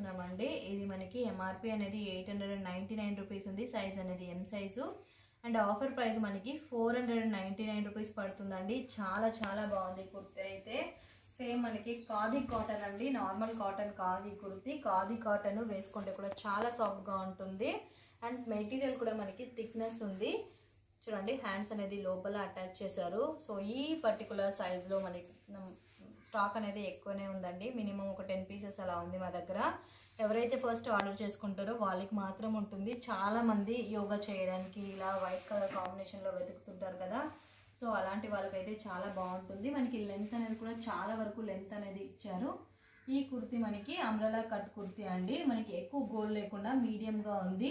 చూపిస్తున్నామండి ఇది మనకి ఎంఆర్పి అనేది eight hundred and ninety nine rupees ఉంది. సైజ్ అనేది M size and offer price మనకి four hundred and ninety nine rupees పడుతుందండి. చాలా చాలా బాగుంది కుర్తి అయితే. సేమ్ మనకి ఖాదీ కాటన్ అండి. Normal cotton khadi kurti. Khadi cotton వేసుకుంటే కూడా చాలా సాఫ్ట్గా ఉంటుంది. అండ్ మెటీరియల్ కూడా మనకి థిక్నెస్ ఉంది. చూడండి హ్యాండ్స్ అనేది లోపల అటాచ్ చేశారు. సో ఈ పర్టికులర్ సైజులో మనకి స్టాక్ అనేది ఎక్కువనే ఉందండి. మినిమం ఒక టెన్ పీసెస్ అలా ఉంది మా దగ్గర. ఎవరైతే ఫస్ట్ ఆర్డర్ చేసుకుంటారో వాళ్ళకి మాత్రం ఉంటుంది. చాలామంది యోగా చేయడానికి ఇలా వైట్ కలర్ కాంబినేషన్లో వెతుకుతుంటారు కదా. సో అలాంటి వాళ్ళకైతే చాలా బాగుంటుంది. మనకి లెంత్ అనేది కూడా చాలా వరకు లెంత్ అనేది ఇచ్చారు. ఈ కుర్తి మనకి అమ్రలా కట్ కుర్తి అండి. మనకి ఎక్కువ గోల్డ్ లేకుండా మీడియంగా ఉంది.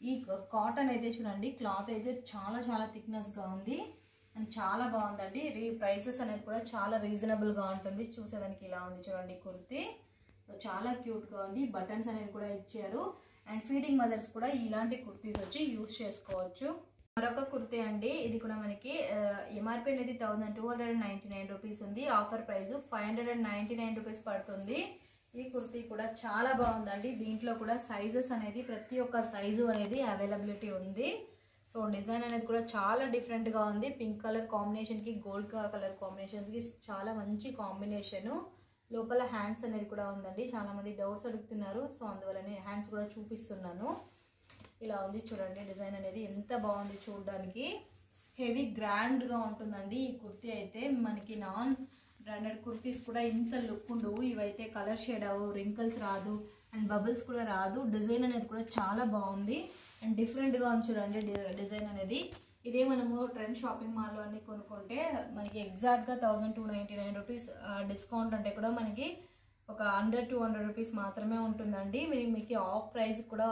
ఈ కాటన్ అయితే చూడండి క్లాత్ అయితే చాలా చాలా థిక్నెస్గా ఉంది. అండ్ చాలా బాగుందండి. రీ ప్రైసెస్ అనేది కూడా చాలా రీజనబుల్గా ఉంటుంది. చూసేదానికి ఇలా ఉంది చూడండి కుర్తి. సో చాలా క్యూట్గా ఉంది. బటన్స్ అనేది కూడా ఇచ్చారు. అండ్ ఫీడింగ్ మదర్స్ కూడా ఇలాంటి కుర్తీస్ వచ్చి యూస్ చేసుకోవచ్చు. మరొక కుర్తీ అండి. ఇది కూడా మనకి ఎంఆర్పి అనేది thousand two hundred and ninety nine rupees ఉంది. Offer price five hundred and ninety nine rupees పడుతుంది. ఈ కుర్తీ కూడా చాలా బాగుందండి. దీంట్లో కూడా సైజెస్ అనేది ప్రతి ఒక్క సైజు అనేది అవైలబిలిటీ ఉంది. సో డిజైన్ అనేది కూడా చాలా డిఫరెంట్గా ఉంది. పింక్ కలర్ కాంబినేషన్కి గోల్డ్ కలర్ కాంబినేషన్కి చాలా మంచి కాంబినేషను లోపల హ్యాండ్స్ అనేది కూడా ఉందండి. చాలామంది డౌట్స్ అడుగుతున్నారు. సో అందువల్లనే హ్యాండ్స్ కూడా చూపిస్తున్నాను. ఇలా ఉంది చూడండి డిజైన్ అనేది ఎంత బాగుంది చూడడానికి. హెవీ గ్రాండ్గా ఉంటుందండి ఈ కుర్తీ అయితే. మనకి నాన్ బ్రాండెడ్ కుర్తీస్ కూడా ఇంత లుక్ ఉండవు. ఇవైతే కలర్ షేడ్ అవ్వవు రింకల్స్ రాదు అండ్ బబుల్స్ కూడా రాదు. డిజైన్ అనేది కూడా చాలా బాగుంది. అండ్ డిఫరెంట్గా ఉంది చూడండి డిజైన్ అనేది. ఇదే మనము ట్రెండ్ షాపింగ్ మాల్లో అన్ని కొనుక్కుంటే మనకి ఎగ్జాక్ట్గా thousand two ninety nine rupees discount అంటే కూడా మనకి ఒక హండ్రెడ్ టూ హండ్రెడ్ రూపీస్ మాత్రమే ఉంటుందండి. మీరు మీకు ఆఫ్ ప్రైస్ కూడా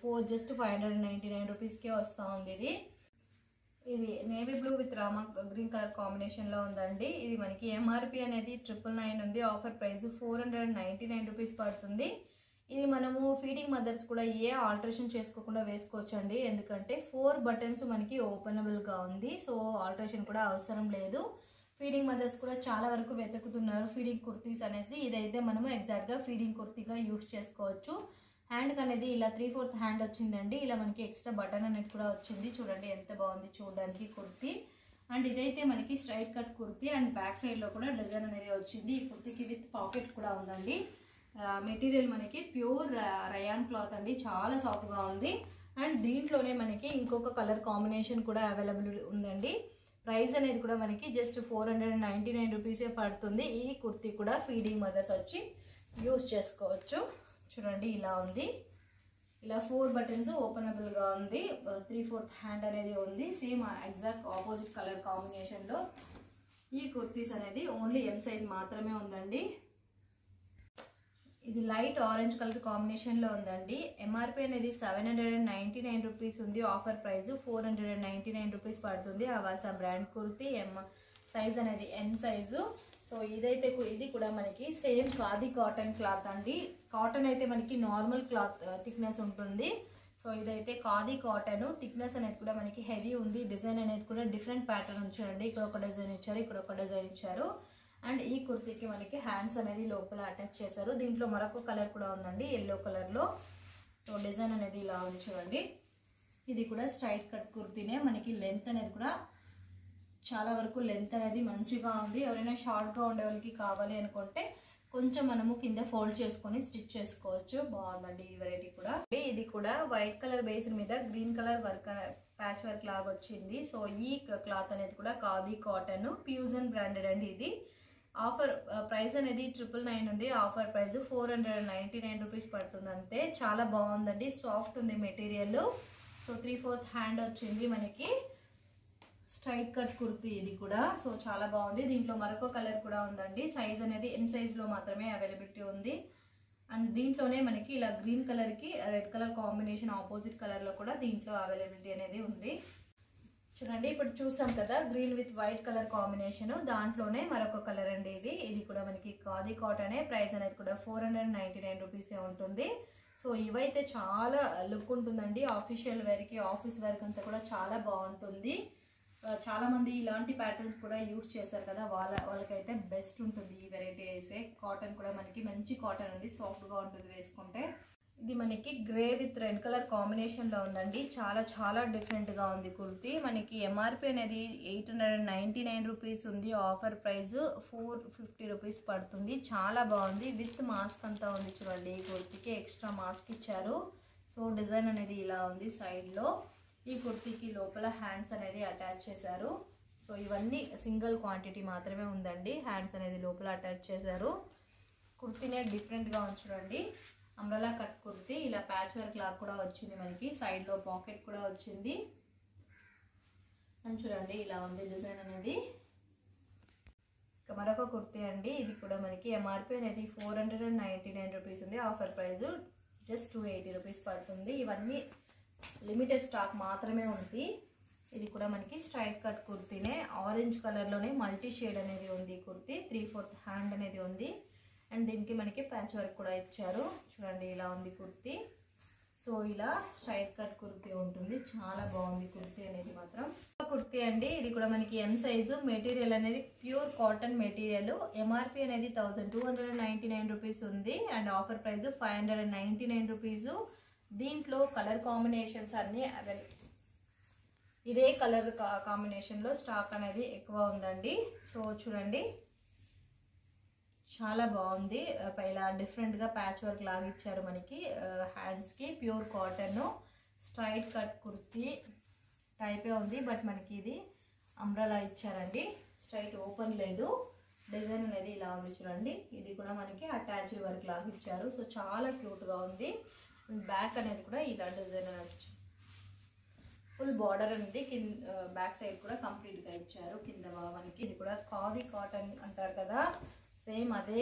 four just five hundred ninety nine రూపీస్కే వస్తూ ఉంది ఇది. ఇది navy blue with Rama green colour కాంబినేషన్లో ఉందండి. ఇది మనకి ఎంఆర్పి అనేది ట్రిపుల్ నైన్ ఉంది. Offer price four hundred ninety nine rupees పడుతుంది. ఇది మనము ఫీడింగ్ మదర్స్ కూడా ఏ ఆల్టరేషన్ చేసుకోకుండా వేసుకోవచ్చు అండి ఎందుకంటే ఫోర్ బటన్స్ మనకి ఓపెనబుల్గా ఉంది. సో ఆల్టరేషన్ కూడా అవసరం లేదు. ఫీడింగ్ మదర్స్ కూడా చాలా వరకు వెతుకుతున్నారు. ఫీడింగ్ కుర్తీస్ అనేసి ఇదైతే మనము ఎగ్జాక్ట్గా ఫీడింగ్ కుర్తీగా యూస్ చేసుకోవచ్చు. హ్యాండ్కి అనేది ఇలా త్రీ ఫోర్త్ హ్యాండ్ వచ్చిందండి. ఇలా మనకి ఎక్స్ట్రా బటన్ అనేది కూడా వచ్చింది. చూడండి ఎంత బాగుంది చూడడానికి కుర్తీ. అండ్ ఇదైతే మనకి straight cut kurti. And back సైడ్లో కూడా డిజైన్ అనేది వచ్చింది. ఈ కుర్తీకి విత్ పాకెట్ కూడా ఉందండి. మెటీరియల్ మనకి ప్యూర్ రయాన్ క్లాత్ అండి. చాలా సాఫ్ట్గా ఉంది. అండ్ దీంట్లోనే మనకి ఇంకొక కలర్ కాంబినేషన్ కూడా అవైలబుల్ ఉందండి. ప్రైస్ అనేది కూడా మనకి just four hundred ninety nine రూపీసే పడుతుంది. ఈ కుర్తీ కూడా ఫీడింగ్ మదర్స్ వచ్చి యూస్ చేసుకోవచ్చు. చూడండి ఇలా ఉంది. ఇలా ఫోర్ బటన్స్ ఓపెనబుల్గా ఉంది. త్రీ ఫోర్త్ హ్యాండ్ అనేది ఉంది. సేమ్ ఎగ్జాక్ట్ ఆపోజిట్ కలర్ కాంబినేషన్లో ఈ కుర్తీస్ అనేది ఓన్లీ ఎం సైజ్ మాత్రమే ఉందండి. ఇది లైట్ ఆరెంజ్ కలర్ కాంబినేషన్లో ఉందండి. ఎంఆర్పి అనేది seven hundred and ninety nine rupees ఉంది. Offer price four hundred and ninety nine rupees పడుతుంది. Avaasa brand kurti M size అనేది ఎం సైజు సో ఇదైతే ఇది కూడా మనకి సేమ్ ఖాదీ కాటన్ క్లాత్ అండి. కాటన్ అయితే మనకి నార్మల్ క్లాత్ థిక్నెస్ ఉంటుంది. సో ఇదైతే ఖాదీ కాటన్ థిక్నెస్ అనేది కూడా మనకి హెవీ ఉంది. డిజైన్ అనేది కూడా డిఫరెంట్ ప్యాటర్న్ ఉంచారండి ఇక్కడ ఒక డిజైన్ ఇచ్చారు ఇక్కడ ఒక డిజైన్ ఇచ్చారు. అండ్ ఈ కుర్తీకి మనకి హ్యాండ్స్ అనేది లోపల అటాచ్ చేశారు. దీంట్లో మరొక కలర్ కూడా ఉందండి ఎల్లో కలర్లో సో డిజైన్ అనేది ఇలా ఉంది చూడండి. ఇది కూడా స్ట్రైట్ కట్ కుర్తీనే. మనకి లెంత్ అనేది కూడా చాలా వరకు లెంత్ అనేది మంచిగా ఉంది. ఎవరైనా షార్ట్గా ఉండే వాళ్ళకి కావాలి అనుకుంటే కొంచెం మనము కింద ఫోల్డ్ చేసుకొని స్టిచ్ చేసుకోవచ్చు. బాగుందండి ఈ వెరైటీ కూడా. ఇది కూడా వైట్ కలర్ బేస్ మీద green colour work patch work లాగా వచ్చింది. సో ఈ క్లాత్ అనేది కూడా కాదీ కాటన్ ప్యూజన్ బ్రాండెడ్ అండి ఇది. ఆఫర్ ప్రైస్ అనేది ట్రిపుల్ నైన్ ఉంది. Offer price four hundred ninety nine rupees పడుతుంది అంతే. చాలా బాగుందండి. సాఫ్ట్ ఉంది material. So three fourth hand వచ్చింది మనకి. స్ట్రైట్ కట్ కుర్తి ఇది కూడా. సో చాలా బాగుంది. దీంట్లో మరొక కలర్ కూడా ఉందండి. సైజ్ అనేది ఎం సైజ్లో మాత్రమే అవైలబిలిటీ ఉంది. అండ్ దీంట్లోనే మనకి ఇలా గ్రీన్ కలర్కి రెడ్ కలర్ కాంబినేషన్ ఆపోజిట్ కలర్లో కూడా దీంట్లో అవైలబిలిటీ అనేది ఉంది. చూడండి ఇప్పుడు చూసాం కదా green with white colour combination దాంట్లోనే మరొక కలర్ అండి ఇది. ఇది కూడా మనకి ఖాదీ కాటనే ప్రైస్ అనేది కూడా ఫోర్ హండ్రెడ్ నైంటీ నైన్ రూపీసే ఉంటుంది. సో ఇవైతే చాలా లుక్ ఉంటుందండి. ఆఫీషియల్ వేర్కి ఆఫీస్ వేర్కి అంతా కూడా చాలా బాగుంటుంది. చాలామంది ఇలాంటి ప్యాటర్న్స్ కూడా యూస్ చేస్తారు కదా. వాళ్ళ వాళ్ళకైతే బెస్ట్ ఉంటుంది ఈ వెరైటీ వేసే కాటన్ కూడా మనకి మంచి కాటన్ ఉంది. సాఫ్ట్గా ఉంటుంది వేసుకుంటే. ఇది మనకి గ్రే విత్ రెడ్ కలర్ కాంబినేషన్లో ఉందండి. చాలా చాలా డిఫరెంట్గా ఉంది కుర్తీ. మనకి ఎంఆర్పి అనేది eight hundred and ninety nine rupees ఉంది. Offer price four fifty rupees పడుతుంది. చాలా బాగుంది. విత్ మాస్క్ అంతా ఉంది చూడండి. ఈ కుర్తీకి ఎక్స్ట్రా మాస్క్ ఇచ్చారు. సో డిజైన్ అనేది ఇలా ఉంది సైడ్లో ఈ కుర్తీకి లోపల హ్యాండ్స్ అనేది అటాచ్ చేశారు. సో ఇవన్నీ సింగిల్ క్వాంటిటీ మాత్రమే ఉందండి. హ్యాండ్స్ అనేది లోపల అటాచ్ చేశారు. కుర్తీనే డిఫరెంట్గా ఉంచుడండి అంబ్రలా కట్ కుర్తీ ఇలా ప్యాచ్ వర్క్ లాగా కూడా వచ్చింది మనకి. సైడ్లో పాకెట్ కూడా వచ్చింది. అని చూడండి ఇలా ఉంది డిజైన్ అనేది. ఇక మరొక కుర్తీ అండి. ఇది కూడా మనకి ఎంఆర్పి అనేది four hundred and ninety nine rupees ఉంది. Offer price just two eighty rupees పడుతుంది. ఇవన్నీ లిమిటెడ్ స్టాక్ మాత్రమే ఉంది. ఇది కూడా మనకి స్ట్రైట్ కట్ కుర్తీనే. ఆరెంజ్ కలర్లోనే మల్టీ షేడ్ అనేది ఉంది కుర్తీ. త్రీ ఫోర్త్ హ్యాండ్ అనేది ఉంది. అండ్ దీనికి మనకి ప్యాచ్ వర్క్ కూడా ఇచ్చారు. చూడండి ఇలా ఉంది కుర్తీ. సో ఇలా స్ట్రైట్ కట్ కుర్తీ ఉంటుంది. చాలా బాగుంది కుర్తీ అనేది మాత్రం. ఒక కుర్తీ అండి. ఇది కూడా మనకి ఎం సైజు మెటీరియల్ అనేది ప్యూర్ కాటన్ మెటీరియల్. ఎంఆర్పి అనేది thousand two hundred ninety nine rupees ఉంది. And offer price five hundred and ninety nine rupees దీంట్లో కలర్ కాంబినేషన్స్ అన్నీ అవైలబుల్. ఇదే కలర్ కాంబినేషన్లో స్టాక్ అనేది ఎక్కువ ఉందండి. సో చూడండి. చాలా బాగుంది. పైలా ఇలా డిఫరెంట్గా ప్యాచ్ వర్క్ లాగా ఇచ్చారు మనకి. హ్యాండ్స్కి pure cotton straight cut kurti టైపే ఉంది. బట్ మనకి ఇది అంబ్రలా ఇచ్చారండి. స్ట్రైట్ ఓపెన్ లేదు. డిజైన్ అనేది ఇలా ఉంది చూడండి. ఇది కూడా మనకి అటాచ్డ్ వర్క్ లాగా ఇచ్చారు సో చాలా క్యూట్గా ఉంది. బ్యాక్ అనేది కూడా ఇలా డిజైన్ అనేది ఫుల్ బార్డర్ అనేది కింద బ్యాక్ సైడ్ కూడా కంప్లీట్గా ఇచ్చారు. కింద మనకి ఇది కూడా కాది కాటన్ అంటారు కదా. సేమ్ అదే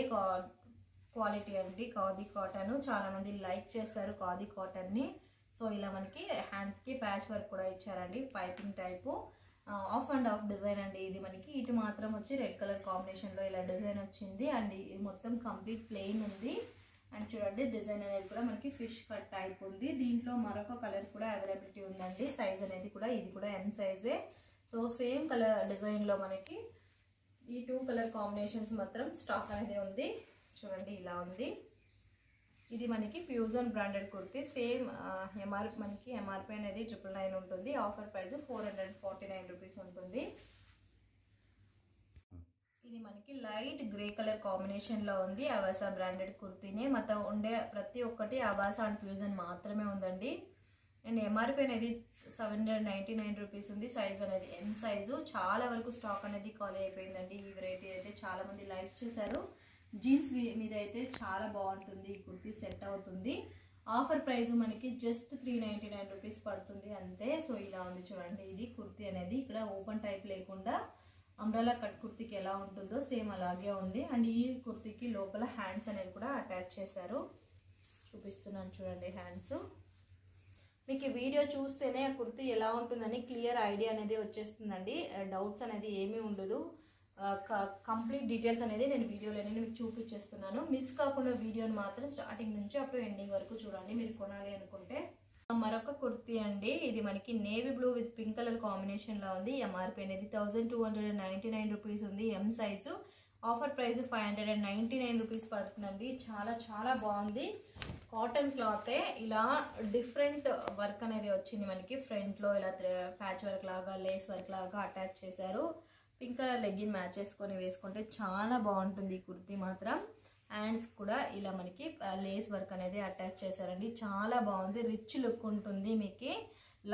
క్వాలిటీ అండి. ఖాదీ కాటన్ చాలామంది లైక్ చేస్తారు ఖాదీ కాటన్ని. సో ఇలా మనకి హ్యాండ్స్కి ప్యాచ్ వర్క్ కూడా ఇచ్చారండి. Piping type. Off and off design అండి ఇది మనకి. ఇటు మాత్రం వచ్చి రెడ్ కలర్ కాంబినేషన్లో ఇలా డిజైన్ వచ్చింది. అండ్ ఇది మొత్తం కంప్లీట్ ప్లెయిన్ ఉంది. అండ్ చూడండి డిజైన్ అనేది కూడా మనకి ఫిష్ కట్ టైప్ ఉంది. దీంట్లో మరొక కలర్ కూడా అవైలబిలిటీ ఉందండి. సైజ్ అనేది కూడా ఇది కూడా ఎన్ సైజే. సో సేమ్ కలర్ డిజైన్లో మనకి ఈ టూ కలర్ కాంబినేషన్స్ మాత్రం స్టాక్ అనేది ఉంది. చూడండి ఇలా ఉంది. ఇది మనకి fusion branded kurti. Same MR మనకి ఎంఆర్పి అనేది ట్రిపుల్ నైన్ ఉంటుంది. Offer price four hundred forty nine rupees ఉంటుంది. ఇది మనకి లైట్ గ్రే కలర్ కాంబినేషన్లో ఉంది. అవాసా బ్రాండెడ్ కుర్తీనే. మొత్తం ఉండే ప్రతి ఒక్కటి అవాసా అండ్ ఫ్యూజన్ మాత్రమే ఉందండి. అండ్ ఎంఆర్పి అనేది seven hundred ninety nine rupees ఉంది. సైజ్ అనేది ఎం సైజు చాలా వరకు స్టాక్ అనేది ఖాళీ అయిపోయిందండి. ఈ వెరైటీ అయితే చాలామంది లైక్ చేశారు. జీన్స్ మీద అయితే చాలా బాగుంటుంది. ఈ కుర్తీ సెట్ అవుతుంది. ఆఫర్ ప్రైస్ మనకి just three ninety nine rupees పడుతుంది అంతే. సో ఇలా ఉంది చూడండి. ఇది కుర్తీ అనేది ఇక్కడ ఓపెన్ టైప్ లేకుండా అంబ్రెలా కట్ కుర్తీకి ఎలా ఉంటుందో సేమ్ అలాగే ఉంది. అండ్ ఈ కుర్తీకి లోపల హ్యాండ్స్ అనేది కూడా అటాచ్ చేశారు. చూపిస్తున్నాను చూడండి హ్యాండ్స్ మీకు ఈ వీడియో చూస్తేనే ఆ కుర్తీ ఎలా ఉంటుందని క్లియర్ ఐడియా అనేది వచ్చేస్తుందండి. డౌట్స్ అనేది ఏమీ ఉండదు. కంప్లీట్ డీటెయిల్స్ అనేది నేను వీడియోలో నేను మీకు చూపించేస్తున్నాను. మిస్ కాకుండా వీడియోని మాత్రం స్టార్టింగ్ నుంచి అప్పుడు ఎండింగ్ వరకు చూడండి. మీరు కొనాలి అనుకుంటే. మరొక కుర్తీ అండి. ఇది మనకి navy blue with pink colour కాంబినేషన్లో ఉంది. ఎంఆర్పి అనేది thousand two hundred ninety nine rupees ఉంది M size offer price five hundred and ninety nine rupees పడుతుందండి. చాలా చాలా బాగుంది. కాటన్ క్లాతే ఇలా డిఫరెంట్ వర్క్ అనేది వచ్చింది మనకి. ఫ్రంట్లో ఇలా ప్యాచ్ వర్క్ లాగా లేస్ వర్క్ లాగా అటాచ్ చేశారు. పింక్ కలర్ లెగ్గిన్ మ్యాచ్ చేసుకొని వేసుకుంటే చాలా బాగుంటుంది ఈ కుర్తీ మాత్రం. హ్యాండ్స్ కూడా ఇలా మనకి లేస్ వర్క్ అనేది అటాచ్ చేశారండి. చాలా బాగుంది. రిచ్ లుక్ ఉంటుంది మీకు.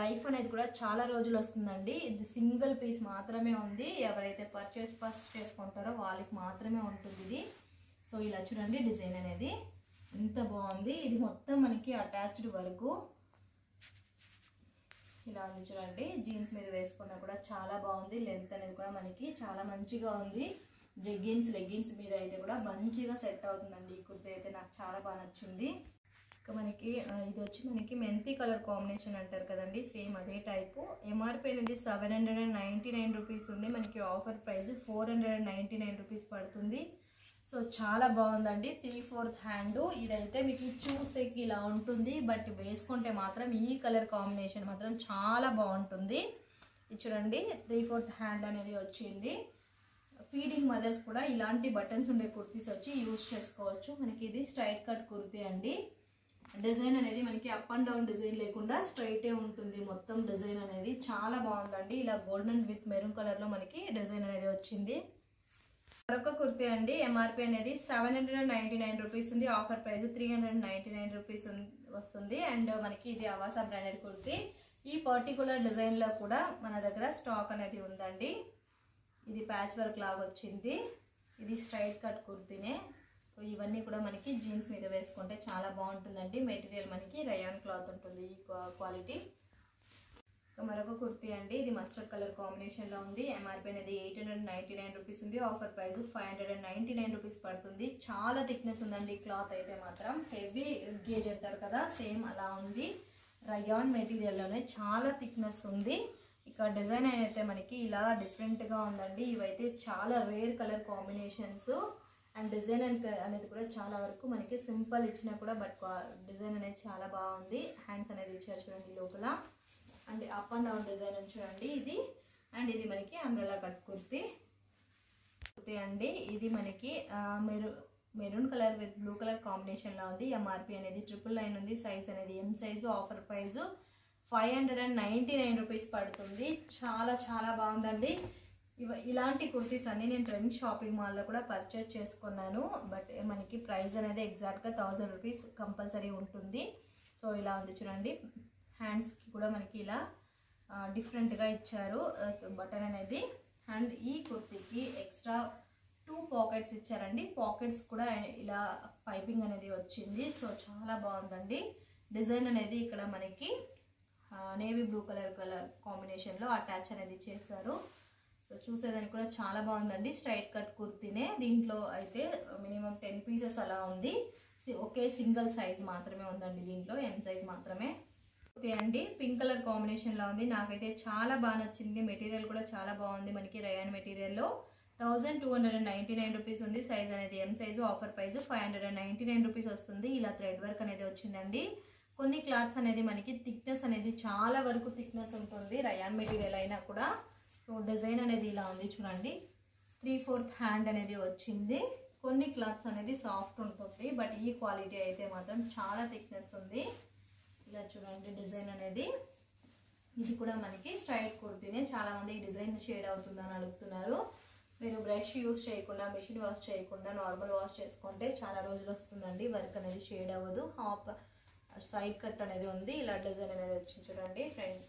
లైఫ్ అనేది కూడా చాలా రోజులు వస్తుందండి. ఇది సింగిల్ పీస్ మాత్రమే ఉంది. ఎవరైతే పర్చేస్ ఫస్ట్ చేసుకుంటారో వాళ్ళకి మాత్రమే ఉంటుంది ఇది. సో ఇలా చూడండి డిజైన్ అనేది. ఎంత బాగుంది? ఇది మొత్తం మనకి అటాచ్డ్ వరకు ఇలా ఉంది చూడండి. జీన్స్ మీద వేసుకున్నా కూడా చాలా బాగుంది. లెంత్ అనేది కూడా మనకి చాలా మంచిగా ఉంది. జగ్గిన్స్ లెగ్గిన్స్ మీద అయితే కూడా మంచిగా సెట్ అవుతుందండి. ఈ కుర్తి అయితే నాకు చాలా బాగా నచ్చింది. ఇంకా మనకి ఇది వచ్చి మనకి మెంతి కలర్ కాంబినేషన్ అంటారు కదండి. సేమ్ అదే టైపు. ఎంఆర్పి అనేది seven hundred and ninety nine rupees ఉంది. మనకి offer price four hundred and ninety nine rupees పడుతుంది. సో చాలా బాగుందండి. త్రీ ఫోర్త్ హ్యాండ్ ఇదైతే మీకు చూసేకి ఇలా ఉంటుంది. బట్ వేసుకుంటే మాత్రం ఈ కలర్ కాంబినేషన్ మాత్రం చాలా బాగుంటుంది. ఇది చూడండి త్రీ ఫోర్త్ హ్యాండ్ అనేది వచ్చింది. ఫీడింగ్ మదర్స్ కూడా ఇలాంటి బటన్స్ ఉండే కుర్తీస్ వచ్చి యూజ్ చేసుకోవచ్చు. మనకి ఇది స్ట్రైట్ కట్ కుర్తీ అండి. డిజైన్ అనేది మనకి అప్ అండ్ డౌన్ డిజైన్ లేకుండా స్ట్రైటే ఉంటుంది. మొత్తం డిజైన్ అనేది చాలా బాగుందండి. ఇలా గోల్డెన్ విత్ మెరూన్ కలర్లో మనకి డిజైన్ అనేది వచ్చింది. మరొక కుర్తీ అండి ఎంఆర్పి అనేది seven hundred and ninety nine rupees ఉంది offer price three hundred ninety nine rupees వస్తుంది. అండ్ మనకి ఇది అవాసా బ్రాండెడ్ కుర్తీ. ఈ పర్టికులర్ డిజైన్లో కూడా మన దగ్గర స్టాక్ అనేది ఉందండి. ఇది ప్యాచ్ వర్క్ లాగా వచ్చింది. ఇది స్ట్రైట్ కట్ కుర్తీనే. సో ఇవన్నీ కూడా మనకి జీన్స్ మీద వేసుకుంటే చాలా బాగుంటుందండి. మెటీరియల్ మనకి రయాన్ క్లాత్ ఉంటుంది. ఈ క్వాలిటీ మరొక కుర్తీ అండి. ఇది మస్టర్డ్ కలర్ కాంబినేషన్లో ఉంది. ఎంఆర్పీ అనేది eight hundred ninety nine rupees ఉంది. Offer price five hundred and ninety nine rupees పడుతుంది. చాలా థిక్నెస్ ఉందండి. క్లాత్ అయితే మాత్రం హెవీ గేజ్ అంటారు కదా సేమ్ అలా ఉంది. రయాన్ మెటీరియల్లోనే చాలా థిక్నెస్ ఉంది. ఇక డిజైన్ అయితే మనకి ఇలా డిఫరెంట్గా ఉందండి. ఇవైతే చాలా rare colour combinations and design అనేది కూడా చాలా వరకు మనకి సింపుల్ ఇచ్చినా కూడా బట్ డిజైన్ అనేది చాలా బాగుంది. హ్యాండ్స్ అనేది ఇచ్చారు చూడండి లోపల. And up and down design చూడండి ఇది. అండ్ ఇది మనకి అంబ్రెలా కట్ కుర్తి. కుర్తి అండి. ఇది మనకి మెరు maroon colour with blue colour కాంబినేషన్లో ఉంది. ఎంఆర్పి అనేది ట్రిపుల్ నైన్ ఉంది. సైజ్ అనేది M size offer price five hundred and ninety nine rupees పడుతుంది. చాలా చాలా బాగుందండి. ఇవ ఇలాంటి కుర్తీస్ అన్ని నేను ట్రెండ్ షాపింగ్ మాల్లో కూడా పర్చేస్ చేసుకున్నాను. బట్ మనకి ప్రైస్ అనేది ఎగ్జాక్ట్గా థౌజండ్ రూపీస్ కంపల్సరీ ఉంటుంది. సో ఇలా ఉంది చూడండి. హ్యాండ్స్కి కూడా మనకి ఇలా డిఫరెంట్గా ఇచ్చారు. బటన్ అనేది. అండ్ ఈ కుర్తీకి ఎక్స్ట్రా టూ పాకెట్స్ ఇచ్చారండి. పాకెట్స్ కూడా ఇలా పైపింగ్ అనేది వచ్చింది. సో చాలా బాగుందండి. డిజైన్ అనేది ఇక్కడ మనకి నేవీ బ్లూ కలర్ కలర్ కాంబినేషన్లో అటాచ్ అనేది చేస్తారు సో చూసేదానికి కూడా చాలా బాగుందండి. స్ట్రైట్ కట్ కుర్తీనే. దీంట్లో అయితే మినిమం టెన్ పీసెస్ అలా ఉంది. ఒకే సింగిల్ సైజ్ మాత్రమే ఉందండి దీంట్లో. ఎం సైజ్ మాత్రమే. అండి. పింక్ కలర్ కాంబినేషన్లో ఉంది. నాకైతే చాలా బాగా నచ్చింది. మెటీరియల్ కూడా చాలా బాగుంది మనకి rayon మెటీరియల్లో. Thousand two hundred and ninety nine rupees ఉంది. సైజ్ అనేది M size offer price five hundred and ninety nine rupees వస్తుంది. ఇలా థ్రెడ్ వర్క్ అనేది వచ్చిందండి. కొన్ని క్లాత్స్ అనేది మనకి థిక్నెస్ అనేది చాలా వరకు థిక్నెస్ ఉంటుంది. రయాన్ మెటీరియల్ అయినా కూడా. సో డిజైన్ అనేది ఇలా ఉంది చూడండి. త్రీ ఫోర్త్ హ్యాండ్ అనేది వచ్చింది. కొన్ని క్లాత్స్ అనేది సాఫ్ట్ ఉంటుంది. బట్ ఈ క్వాలిటీ అయితే మాత్రం చాలా థిక్నెస్ ఉంది. ఇలా చూడండి డిజైన్ అనేది. ఇది కూడా మనకి స్ట్రైట్ కుర్తీనే. చాలా మంది ఈ డిజైన్ షేడ్ అవుతుందని అడుగుతున్నారు. మీరు బ్రష్ యూస్ చేయకుండా మెషిన్ వాష్ చేయకుండా నార్మల్ వాష్ చేసుకుంటే చాలా రోజులు వస్తుందండి. వర్క్ అనేది షేడ్ అవ్వదు. హాఫ్ సైడ్ కట్ అనేది ఉంది. ఇలా డిజైన్ అనేది వచ్చింది చూడండి. ఫ్రంట్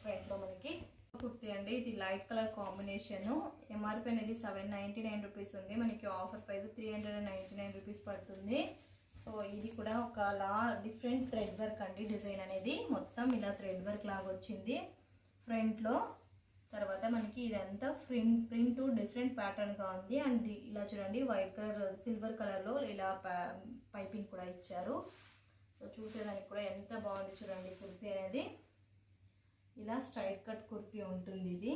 ఫ్రంట్లో మనకి కుర్తీ అండి. ఇది లైట్ కలర్ కాంబినేషన్. ఎంఆర్పి అనేది సెవెన్ నైంటీ నైన్ రూపీస్ ఉంది. మనకి offer price three hundred and ninety nine rupees పడుతుంది. సో ఇది కూడా ఒక లా డిఫరెంట్ థ్రెడ్ వర్క్ అండి. డిజైన్ అనేది మొత్తం ఇలా థ్రెడ్ వర్క్ లాగా వచ్చింది. ఫ్రంట్లో తర్వాత మనకి ఇదంతా ప్రింట్ ప్రింట్ డిఫరెంట్ ప్యాటర్న్గా ఉంది. అండ్ ఇలా చూడండి వైట్ కలర్ సిల్వర్ కలర్లో ఇలా పైపింగ్ కూడా ఇచ్చారు. సో చూసేదానికి కూడా ఎంత బాగుంది చూడండి కుర్తీ అనేది. ఇలా స్ట్రైట్ కట్ కుర్తీ ఉంటుంది ఇది.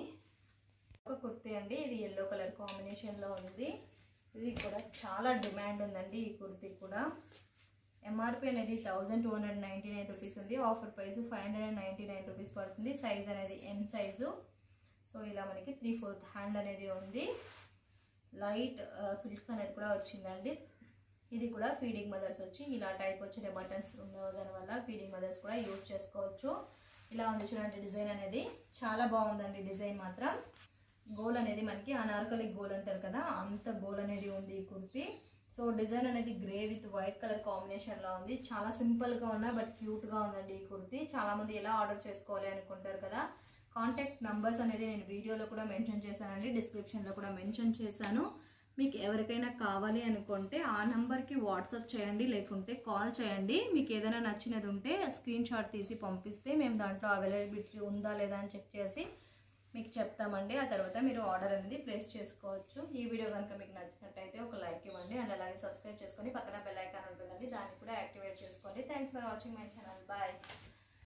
ఒక కుర్తీ అండి ఇది ఎల్లో కలర్ కాంబినేషన్లో ఉంది. ఇది కూడా చాలా డిమాండ్ ఉందండి ఈ కుర్తీ కూడా. ఎంఆర్పి అనేది thousand two hundred ninety nine rupees ఉంది. Offer price five hundred and ninety nine rupees పడుతుంది. సైజ్ అనేది ఎం సైజు సో ఇలా మనకి త్రీ ఫోర్త్ హ్యాండ్ అనేది ఉంది. లైట్ ఫిల్స్ uh, అనేది కూడా వచ్చిందండి. ఇది కూడా ఫీడింగ్ మదర్స్ వచ్చి ఇలా టైప్ వచ్చిన బటన్స్ దాని వల్ల ఫీడింగ్ మదర్స్ కూడా యూజ్ చేసుకోవచ్చు. ఇలా ఉంది చూడండి డిజైన్ అనేది. చాలా బాగుందండి డిజైన్ మాత్రం. గోల్ అనేది మనకి అనార్కలి గోల్ అంటారు కదా అంత గోల్ అనేది ఉంది ఈ కుర్తీ. సో డిజైన్ అనేది గ్రే విత్ వైట్ కలర్ కాంబినేషన్లో ఉంది. చాలా సింపుల్గా ఉన్నా బట్ క్యూట్గా ఉందండి ఈ కుర్తీ. చాలామంది ఎలా ఆర్డర్ చేసుకోవాలి అనుకుంటారు కదా కాంటాక్ట్ నంబర్స్ అనేది నేను వీడియోలో కూడా మెన్షన్ చేశానండి డిస్క్రిప్షన్లో కూడా మెన్షన్ చేశాను. మీకు ఎవరికైనా కావాలి అనుకుంటే ఆ నెంబర్కి వాట్సాప్ చేయండి లేకుంటే కాల్ చేయండి. మీకు ఏదైనా నచ్చినది ఉంటే స్క్రీన్ షాట్ తీసి పంపిస్తే మేము దాంట్లో అవైలబిలిటీ ఉందా లేదా అని చెక్ చేసి మీకు చెప్తామండి. ఆ తర్వాత మీరు ఆర్డర్ అనేది ప్లేస్ చేసుకోవచ్చు. ఈ వీడియో కనుక మీకు నచ్చినట్టయితే ఒక లైక్ ఇవ్వండి. అండ్ అలాగే సబ్స్క్రైబ్ చేసుకొని పక్కన బెల్ ఐకాన్ ఉంటుందండి. దాన్ని కూడా యాక్టివేట్ చేసుకోండి. Thanks for watching my channel bye